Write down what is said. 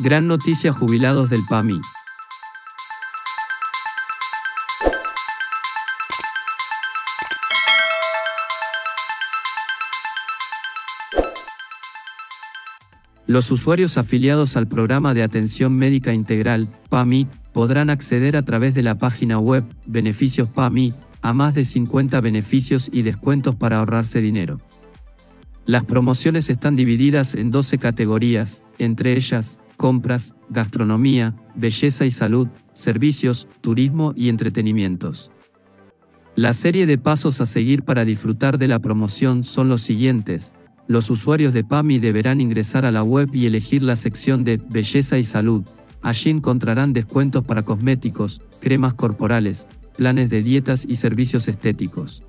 Gran noticia jubilados del PAMI. Los usuarios afiliados al Programa de Atención Médica Integral, PAMI, podrán acceder a través de la página web Beneficios PAMI a más de 50 beneficios y descuentos para ahorrarse dinero. Las promociones están divididas en 12 categorías, entre ellas, compras, gastronomía, belleza y salud, servicios, turismo y entretenimientos. La serie de pasos a seguir para disfrutar de la promoción son los siguientes. Los usuarios de PAMI deberán ingresar a la web y elegir la sección de Belleza y Salud. Allí encontrarán descuentos para cosméticos, cremas corporales, planes de dietas y servicios estéticos.